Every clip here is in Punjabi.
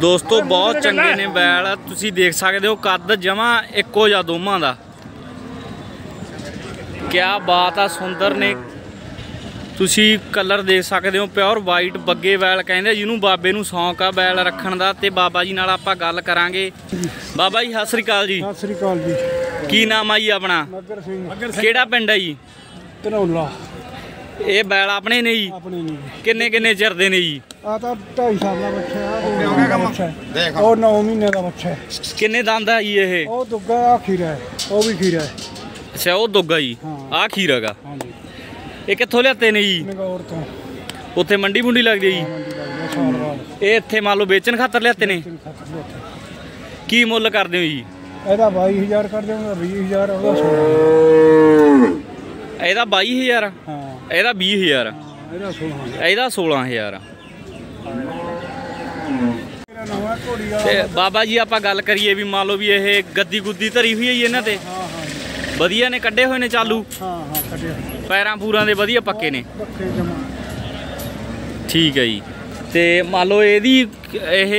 ਦੋਸਤੋ ਬਹੁਤ ਚੰਗੇ ਨੇ ਬੈਲ ਤੁਸੀਂ ਦੇਖ ਸਕਦੇ ਹੋ ਕੱਦ ਜਮਾ ਇੱਕੋ ਜਿਹਾ ਦੋਵਾਂ ਦਾ। ਕਿਆ ਬਾਤ ਆ ਸੁੰਦਰ ਨੇ। ਤੁਸੀਂ ਕਲਰ ਦੇਖ ਸਕਦੇ ਹੋ ਪਿਓਰ ਵਾਈਟ ਬੱਗੇ ਬੈਲ ਕਹਿੰਦੇ ਜਿਹਨੂੰ ਬਾਬੇ ਨੂੰ ਸ਼ੌਂਕ ਆ ਬੈਲ ਰੱਖਣ ਦਾ। ਤੇ ਬਾਬਾ ਜੀ ਨਾਲ ਆਪਾਂ ਗੱਲ ਕਰਾਂਗੇ। ਬਾਬਾ ਜੀ ਸਤਿ ਸ੍ਰੀ ਅਕਾਲ ਜੀ। ਸਤਿ ਸ੍ਰੀ ਅਕਾਲ ਜੀ। ਕੀ ਨਾਮ ਆ ਜੀ ਆਪਣਾ? ਮੱਗਰ ਸਿੰਘ। ਕਿਹੜਾ ਪਿੰਡ ਹੈ ਜੀ? ਧਨੌਲਾ। ਇਹ ਬੈਲ ਆਪਣੇ ਨੇ ਜੀ ਆਪਣੇ ਨਹੀਂ। ਕਿੰਨੇ ਕਿੰਨੇ ਚਿਰ ਦੇ ਨੇ ਜੀ? ਆ ਤਾਂ 2.5 ਸਾਲ ਦਾ ਬੱਚਾ ਹੈ ਉਹ ਹੋ ਗਿਆ ਕੰਮ ਦੇਖ। ਉਹ 9 ਮਹੀਨੇ ਦਾ ਬੱਚਾ ਹੈ। ਕਿੰਨੇ ਦੰਦ ਆ ਜੀ ਇਹ? ਉਹ ਦੁੱਗਾ ਆ ਖੀਰਾ ਹੈ ਉਹ ਵੀ ਖੀਰਾ ਹੈ। ਅੱਛਾ ਉਹ ਦੁੱਗਾ ਜੀ। ਹਾਂ। ਆ ਖੀਰਾਗਾ ਹਾਂਜੀ। ਇਹ ਕਿੱਥੋਂ ਲਿਆਤੇ ਨੇ ਜੀ? ਨਗੌਰ ਤੋਂ। ਉੱਥੇ ਮੰਡੀ ਮੁੰਡੀ ਲੱਗਦੀ ਹੈ ਜੀ ਇਹ ਇੱਥੇ ਮੰਨ ਲਓ ਵੇਚਣ ਖਾਤਰ ਲਿਆਤੇ ਨੇ। ਕੀ ਮੁੱਲ ਕਰਦੇ ਹੋ ਜੀ? ਇਹਦਾ 22000 ਕਰ ਦੇਵਾਂਗਾ 20000 ਉਹਦਾ 16 ਇਹਦਾ 22000 ਹਾਂ। ਇਹਦਾ 20000 ਹਾਂ, ਇਹਦਾ 16 ਇਹਦਾ 16000 ਮੇਰਾ ਨਵਾਂ ਘੋੜੀ ਵਾਲਾ ਤੇ ਬਾਬਾ ਜੀ ਆਪਾਂ ਗੱਲ ਕਰੀਏ ਵੀ ਮੰਨ ਲਓ ਵੀ ਇਹ ਗੱਦੀ ਗੁੱਦੀ ਧਰੀ ਹੋਈ ਹੈ ਜੀ ਇਹਨਾਂ ਤੇ। ਵਧੀਆ ਨੇ ਕੱਢੇ ਹੋਏ ਨੇ ਚਾਲੂ? ਹਾਂ ਹਾਂ ਕੱਢਿਆ ਪੈਰਾਂ ਪੂਰਾਂ ਦੇ ਵਧੀਆ ਪੱਕੇ ਨੇ। ਠੀਕ ਹੈ ਜੀ। ਤੇ ਮੰਨ ਲਓ ਇਹਦੀ ਇਹ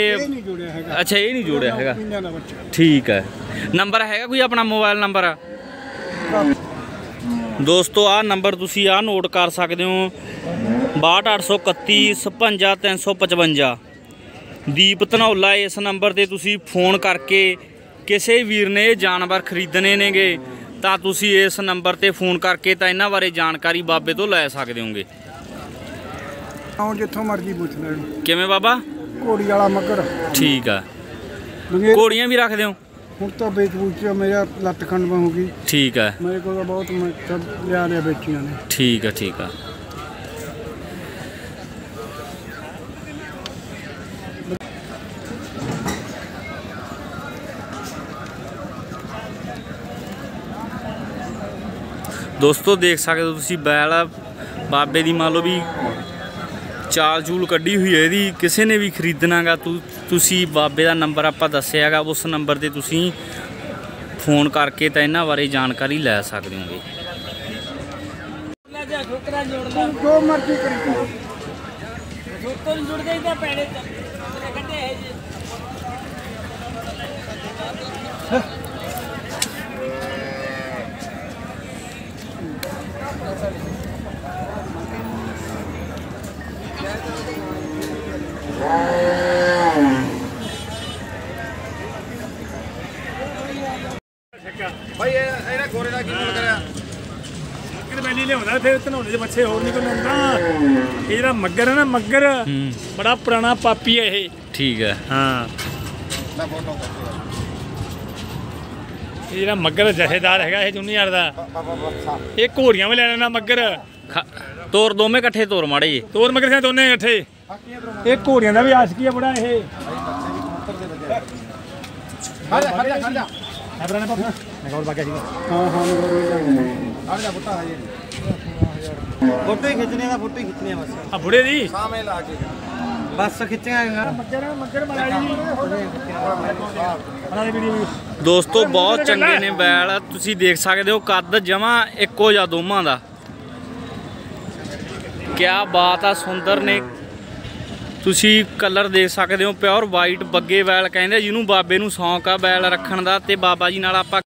ਅੱਛਾ ਇਹ ਨਹੀਂ ਜੋੜਿਆ ਹੈਗਾ। ਠੀਕ ਹੈ। ਨੰਬਰ ਹੈਗਾ ਕੋਈ ਆਪਣਾ ਮੋਬਾਈਲ ਨੰਬਰ? ਦੋਸਤੋ ਆਹ ਨੰਬਰ ਤੁਸੀਂ ਆਹ ਨੋਟ ਕਰ ਸਕਦੇ ਹੋ। 62831 55355 ਦੀਪ ਧਨੌਲਾ ਇਸ ਨੰਬਰ ਤੇ ਤੁਸੀਂ ਫੋਨ ਕਰਕੇ ਕਿਸੇ ਵੀਰ ਨੇ ਇਹ ਜਾਨਵਰ ਖਰੀਦਣੇ ਨੇਗੇ ਤਾਂ ਤੁਸੀਂ ਇਸ ਨੰਬਰ ਤੇ ਫੋਨ ਕਰਕੇ ਤਾਂ ਇਹਨਾਂ ਬਾਰੇ ਜਾਣਕਾਰੀ ਬਾਬੇ ਤੋਂ ਲੈ ਸਕਦੇ ਹੋਗੇ। ਆਉਂ ਜਿੱਥੋਂ ਮਰਜ਼ੀ ਪੁੱਛ ਲੈਣ। ਕਿਵੇਂ ਬਾਬਾ? ਘੋੜੀ ਵਾਲਾ ਮੱਗਰ। ਠੀਕ ਆ। ਘੋੜੀਆਂ ਵੀ ਰੱਖਦੇ ਹੋ? ਹੁਣ ਤਾਂ ਵੇਚ ਬੂਚ ਮੇਰਾ ਲੱਤ ਖੰਡ ਹੋ ਗਈ ਠੀਕ ਆ ਮੇਰੇ ਕੋਲ ਤਾਂ ਬਹੁਤ ਮੈਂ ਸਭ ਲਿਆ ਲਿਆ ਵੇਚੀਆਂ ਨੇ ਠੀਕ ਆ ਠੀਕ ਆ ਦੋਸਤੋ ਦੇਖ ਸਕਦੇ ਹੋ ਤੁਸੀਂ ਬੈਲ ਆ, ਬਾਬੇ ਦੀ ਮੰਨ ਲਓ ਵੀ ਚਾਲ ਚੂਲ ਕੱਢੀ ਹੋਈ ਹੈ ਇਹਦੀ ਕਿਸੇ ਨੇ ਵੀ ਖਰੀਦਣਾਗਾ ਤੁਸੀਂ ਬਾਬੇ ਦਾ ਨੰਬਰ ਆਪਾਂ ਦੱਸਿਆਗਾ ਉਸ ਨੰਬਰ ਤੇ ਤੁਸੀਂ ਫੋਨ ਕਰਕੇ ਤਾਂ ਇਹਨਾਂ ਬਾਰੇ ਜਾਣਕਾਰੀ ਲੈ ਸਕਦੇ ਹੋਗੇ। ਜੋ ਮਰਜ਼ੀ ਕਰੀ ਤੂੰ। ਭਾਈ ਇਹ ਇਹਨੇ ਗੋਰੇ ਦਾ ਕੀ ਮੁੱਲ ਕਰਿਆ ਮੱਗਰ ਬੈਲੀ ਲਿਆਉਂਦਾ ਫਿਰ ਧਨੌਲੇ ਦੇ ਬੱਚੇ ਹੋਰ ਨਹੀਂ ਕੋਈ ਹੁੰਦਾ ਇਹ ਜਿਹੜਾ ਮੱਗਰ ਹੈ ਨਾ ਮੱਗਰ ਬੜਾ ਪੁਰਾਣਾ ਪਾਪੀ ਹੈ ਇਹ। ਠੀਕ ਹੈ। ਹਾਂ। ਇਹ ਜਿਹੜਾ ਮੱਗਰ ਜਥੇਦਾਰ ਹੈਗਾ ਇਹ ਜੁਨੀਅਰ ਦਾ। ਇਹ ਘੋੜੀਆਂ ਵੀ ਲੈ ਲੈਣਾ ਮੱਗਰ। ਤੋਰ ਦੋਵੇਂ ਇਕੱਠੇ ਤੋਰ ਮਾੜੇ ਜੀ ਤੋਰ ਮੱਗਰ ਸੇ ਦੋਨੇ ਇਕੱਠੇ। ਇਹ ਘੋੜੀਆਂ ਦਾ ਵੀ ਆਸ਼ਕੀ ਹੈ ਬੜਾ ਇਹ। ਖੜ ਜਾ ਖੜ ਜਾ। ਖੜ ਜਾ। ਹੈ ਬਰਾਨਾ ਪਾਪਾ ਮੈਂ ਕੋਲ ਬਾਕਿਆ ਸੀਗਾ ਹਾਂ ਹਾਂ ਖੜ ਜਾ ਬੁੱਟਾ ਹਜੇ ਫੋਟੋ ਹੀ ਖਿੱਚਣੀ ਦਾ ਫੋਟੋ ਹੀ ਖਿੱਚਣੀ ਆ ਬਸ। ਆ ਬੁੜੇ ਦੀ? ਸਾਵੇਂ ਲਾ ਕੇ। ਬਸ ਖਿੱਚਾਂਗਾ ਮੱਗਰ ਮੱਗਰ ਮਲਾਈ ਬਣਾ ਦੇ ਵੀਡੀਓ ਦੋਸਤੋ ਬਹੁਤ ਚੰਗੇ ਨੇ ਬੈਲ। ਤੁਸੀਂ ਦੇਖ ਸਕਦੇ ਹੋ ਕੱਦ ਜਮਾ ਇੱਕੋ ਜਿਹਾ ਦੋਵਾਂ ਦਾ। ਕਿਆ ਬਾਤ ਆ ਸੁੰਦਰ ਨੇ। ਤੁਸੀਂ ਕਲਰ ਦੇਖ ਸਕਦੇ ਹੋ ਪਿਓਰ ਵਾਈਟ ਬੱਗੇ ਬੈਲ ਕਹਿੰਦੇ ਜਿਹਨੂੰ ਬਾਬੇ ਨੂੰ ਸ਼ੌਂਕ ਆ ਬੈਲ ਰੱਖਣ ਦਾ ਤੇ ਬਾਬਾ ਜੀ ਨਾਲ ਆਪਾਂ